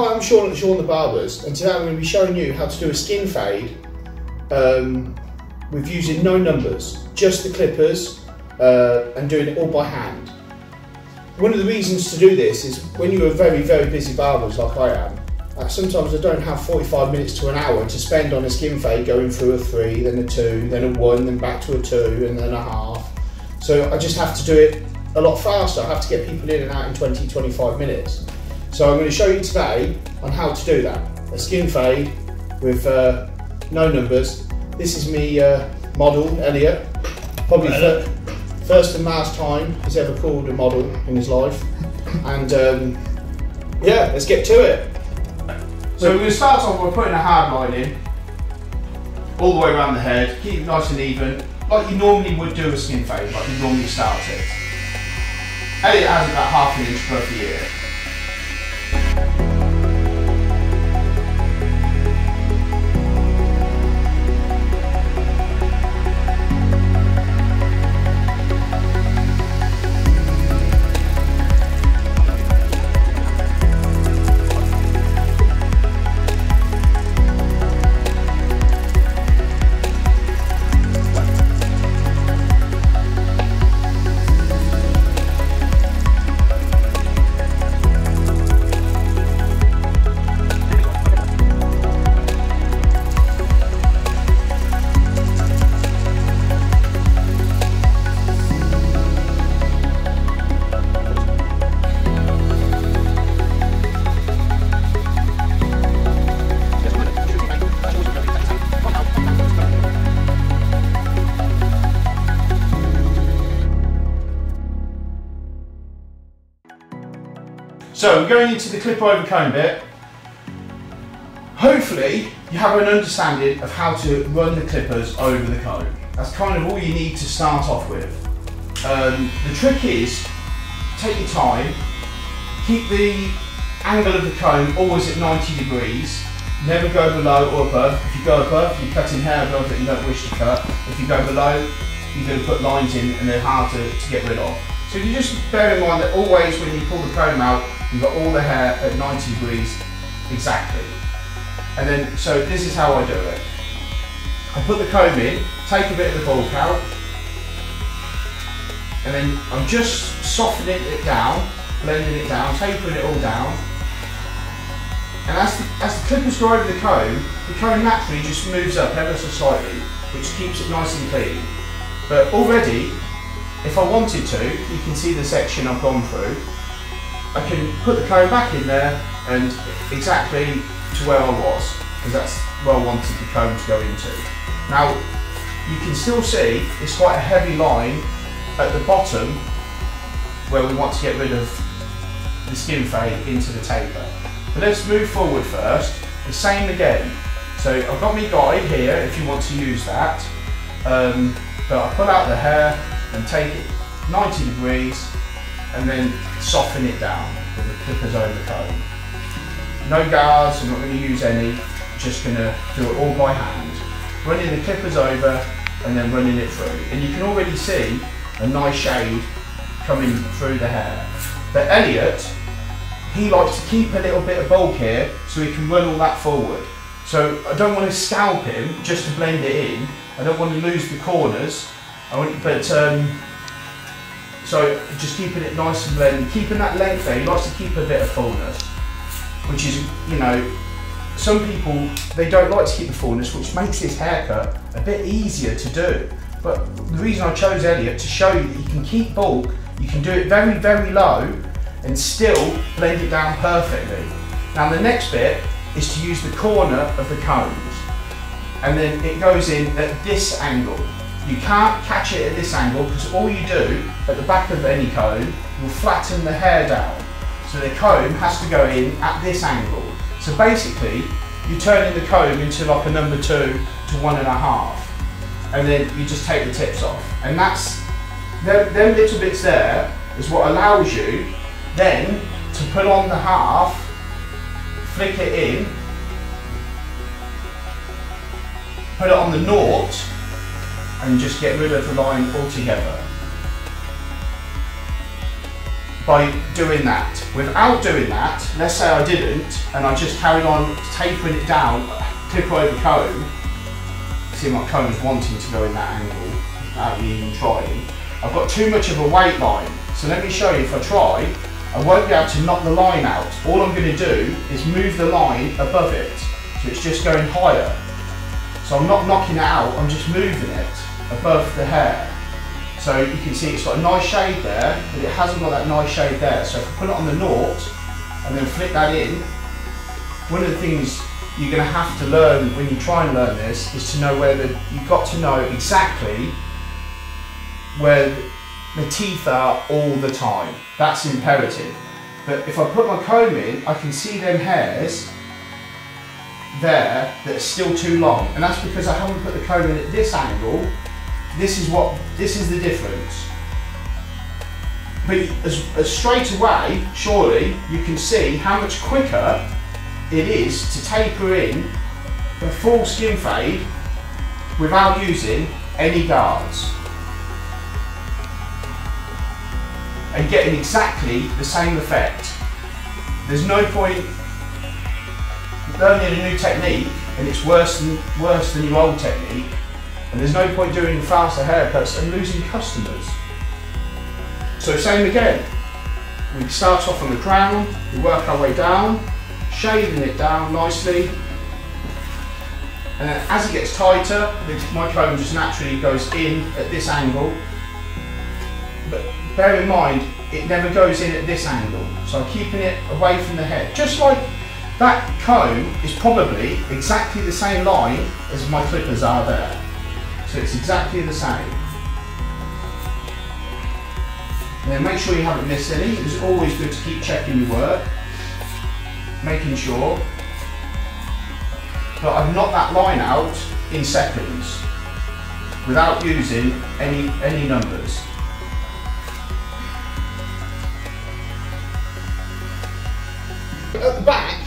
Hi, I'm Shaun at Shaun the Barbers, and today I'm going to be showing you how to do a skin fade um, with using no numbers, just the clippers, uh, and doing it all by hand. One of the reasons to do this is when you're very, very busy barbers like I am, uh, sometimes I don't have 45 minutes to an hour to spend on a skin fade going through a three, then a two, then a one, then back to a two, and then a half. So I just have to do it a lot faster. I have to get people in and out in 20, 25 minutes. So I'm going to show you today on how to do that. A skin fade with uh, no numbers. This is me uh, model, Elliot. Probably fir first and last time he's ever called a model in his life. And um, yeah, let's get to it. So we're going to start off by putting a hard line in, all the way around the head, keep it nice and even, like you normally would do a skin fade, like you normally start it. Elliot has about half an inch per year. So going into the clip over comb bit. Hopefully you have an understanding of how to run the clippers over the comb. That's kind of all you need to start off with. Um, the trick is, take your time, keep the angle of the comb always at 90 degrees, never go below or above. If you go above, you're cutting hair above that you don't wish to cut. If you go below, you're going to put lines in and they're hard to, to get rid of. So you just bear in mind that always when you pull the comb out, you've got all the hair at 90 degrees exactly. And then, so this is how I do it. I put the comb in, take a bit of the bulk out, and then I'm just softening it down, blending it down, tapering it all down. And as the, as the clippers go over the comb, the comb naturally just moves up ever so slightly, which keeps it nice and clean. But already, if I wanted to, you can see the section I've gone through. I can put the comb back in there and exactly to where I was, because that's where I wanted the comb to go into. Now, you can still see it's quite a heavy line at the bottom where we want to get rid of the skin fade into the taper. But let's move forward first. The same again. So I've got my guide here if you want to use that. Um, but I pull out the hair and take it 90 degrees and then soften it down with the clippers over the comb. No guards, I'm not going to use any, just going to do it all by hand. Running the clippers over and then running it through. And you can already see a nice shade coming through the hair. But Elliot, he likes to keep a little bit of bulk here so he can run all that forward. So I don't want to scalp him just to blend it in. I don't want to lose the corners. I want, but um, so just keeping it nice and blended, keeping that length there. He likes to keep a bit of fullness, which is, you know, some people they don't like to keep the fullness, which makes this haircut a bit easier to do. But the reason I chose Elliot to show you that you can keep bulk, you can do it very, very low, and still blend it down perfectly. Now the next bit is to use the corner of the combs, and then it goes in at this angle. You can't catch it at this angle because all you do at the back of any comb will flatten the hair down. So the comb has to go in at this angle. So basically, you're turning the comb into like a number two to one and a half. And then you just take the tips off. And that's, them, them little bits there is what allows you then to put on the half, flick it in, put it on the naught, and just get rid of the line altogether. by doing that. Without doing that, let's say I didn't, and I just carried on tapering it down, clip over comb, see my comb is wanting to go in that angle, without me even trying, I've got too much of a weight line. So let me show you, if I try, I won't be able to knock the line out. All I'm going to do is move the line above it, so it's just going higher. So I'm not knocking it out, I'm just moving it above the hair. So you can see it's got a nice shade there, but it hasn't got that nice shade there. So if I put it on the naught and then flip that in, one of the things you're going to have to learn when you try and learn this is to know where the, you've got to know exactly where the teeth are all the time. That's imperative. But if I put my comb in, I can see them hairs there that are still too long. And that's because I haven't put the comb in at this angle this is what, this is the difference. But as, as straight away, surely, you can see how much quicker it is to taper in a full skin fade without using any guards. And getting exactly the same effect. There's no point learning a new technique and it's worse than, worse than your old technique and there's no point doing faster haircuts and losing customers. So same again. We start off on the crown, we work our way down, shaving it down nicely. And then as it gets tighter, my comb just naturally goes in at this angle. But bear in mind, it never goes in at this angle. So I'm keeping it away from the head. Just like that comb is probably exactly the same line as my clippers are there. So it's exactly the same. Then make sure you haven't missed any. It's always good to keep checking your work, making sure. But I've knocked that line out in seconds without using any, any numbers. At the back,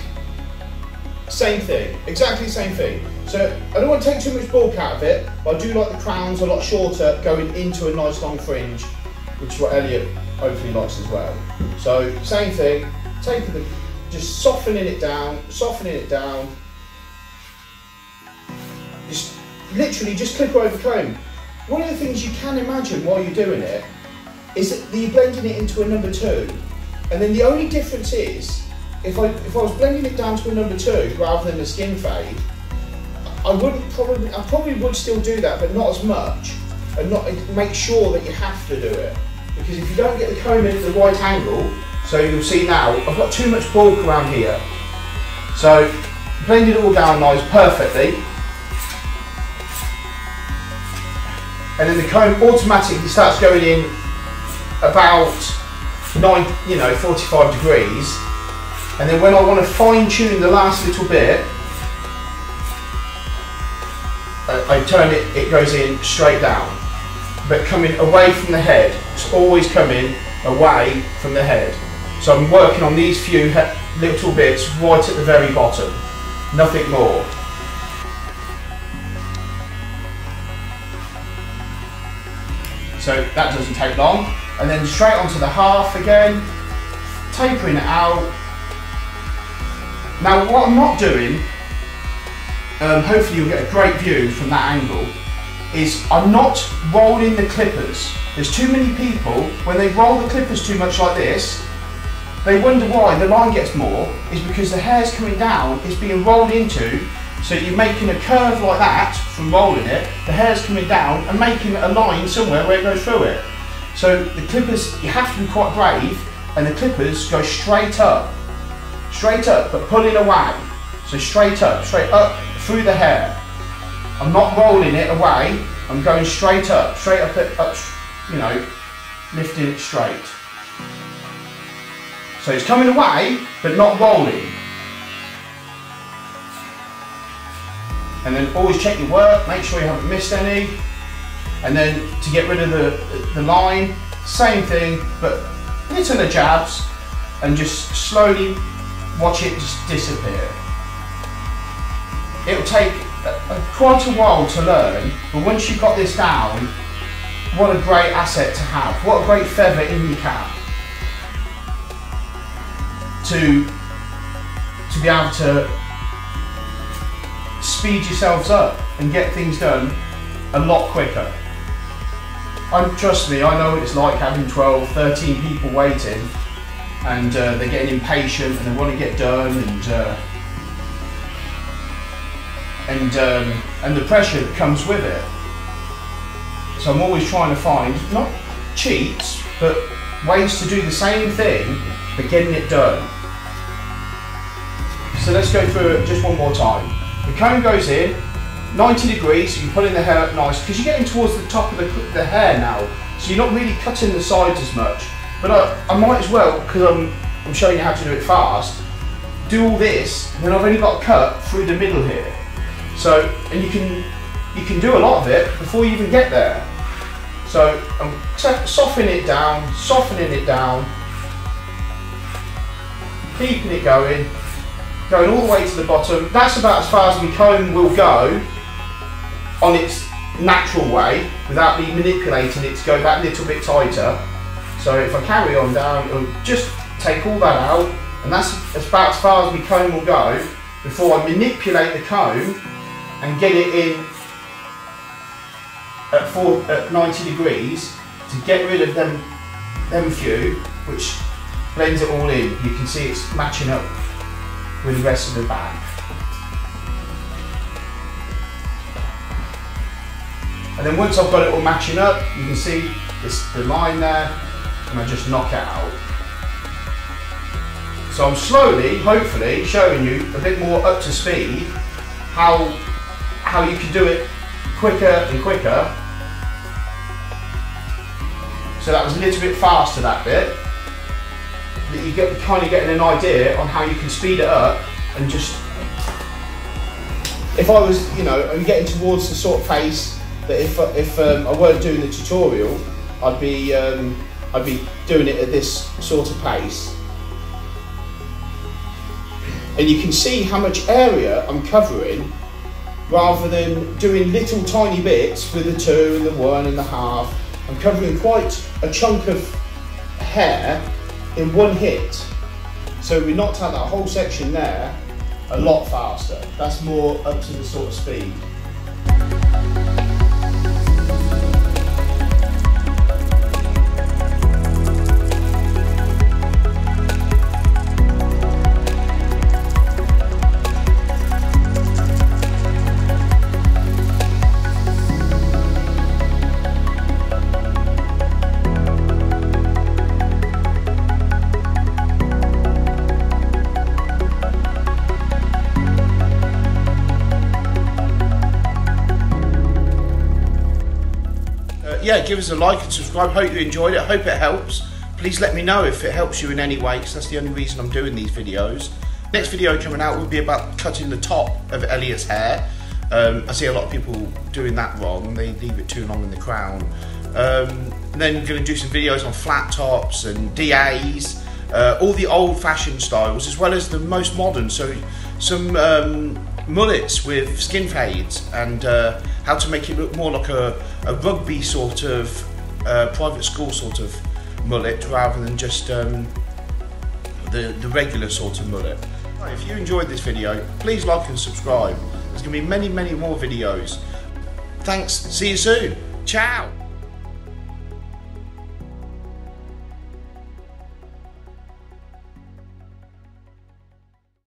same thing, exactly the same thing. So I don't want to take too much bulk out of it, but I do like the crowns a lot shorter going into a nice long fringe, which is what Elliot hopefully likes as well. So same thing, taking the, just softening it down, softening it down. Just literally just clip over comb. One of the things you can imagine while you're doing it is that you're blending it into a number two. And then the only difference is, if I, if I was blending it down to a number two rather than a skin fade, I wouldn't probably, I probably would still do that, but not as much, and not make sure that you have to do it. Because if you don't get the comb into the right angle, so you'll see now, I've got too much bulk around here. So, blend it all down nice, perfectly. And then the comb automatically starts going in about nine, you know, 45 degrees. And then when I want to fine tune the last little bit, I, turn it, it goes in straight down. But coming away from the head, it's always coming away from the head. So I'm working on these few little bits right at the very bottom, nothing more. So that doesn't take long. And then straight onto the half again, tapering it out. Now what I'm not doing um, hopefully you'll get a great view from that angle, is I'm not rolling the clippers. There's too many people, when they roll the clippers too much like this, they wonder why the line gets more, is because the hair's coming down, it's being rolled into, so you're making a curve like that from rolling it, the hair's coming down and making a line somewhere where it goes through it. So the clippers, you have to be quite brave, and the clippers go straight up, straight up, but pulling away. So straight up, straight up, through the hair. I'm not rolling it away, I'm going straight up, straight up, up you know, lifting it straight. So it's coming away, but not rolling. And then always check your work, make sure you haven't missed any. And then to get rid of the, the line, same thing, but little the jabs and just slowly watch it just disappear it'll take a, a, quite a while to learn, but once you've got this down, what a great asset to have. What a great feather in your cap. to to be able to speed yourselves up and get things done a lot quicker. And trust me, I know what it's like having 12, 13 people waiting and uh, they're getting impatient and they want to get done and uh, and um, and the pressure that comes with it. So I'm always trying to find not cheats, but ways to do the same thing but getting it done. So let's go through it just one more time. The cone goes in, 90 degrees, so you put in the hair up nice, because you're getting towards the top of the, the hair now, so you're not really cutting the sides as much. But I, I might as well, because I'm, I'm showing you how to do it fast, do all this, and then I've only got a cut through the middle here. So, and you can, you can do a lot of it before you even get there. So I'm softening it down, softening it down, keeping it going, going all the way to the bottom. That's about as far as my comb will go on its natural way without me manipulating it to go that little bit tighter. So if I carry on down, it'll just take all that out and that's about as far as my comb will go before I manipulate the comb and get it in at, four, at 90 degrees to get rid of them, them few, which blends it all in. You can see it's matching up with the rest of the bag. And then once I've got it all matching up, you can see this, the line there, and I just knock it out. So I'm slowly, hopefully, showing you a bit more up to speed how, how you can do it quicker and quicker. So that was a little bit faster that bit. You get kind of getting an idea on how you can speed it up and just if I was, you know, I'm getting towards the sort of pace that if if um, I weren't doing the tutorial, I'd be um, I'd be doing it at this sort of pace and you can see how much area I'm covering rather than doing little tiny bits with the two and the one and the half. I'm covering quite a chunk of hair in one hit. So we knocked out that whole section there a lot faster. That's more up to the sort of speed. Give us a like and subscribe. Hope you enjoyed it. Hope it helps. Please let me know if it helps you in any way, because that's the only reason I'm doing these videos. Next video coming out will be about cutting the top of Elliot's hair. Um, I see a lot of people doing that wrong. They leave it too long in the crown. Um, then we're going to do some videos on flat tops and DAs, uh, all the old-fashioned styles, as well as the most modern. So some um, mullets with skin fades and uh, how to make it look more like a, a rugby sort of uh, private school sort of mullet rather than just um, the, the regular sort of mullet. Right, if you enjoyed this video, please like and subscribe. There's going to be many, many more videos. Thanks. See you soon. Ciao.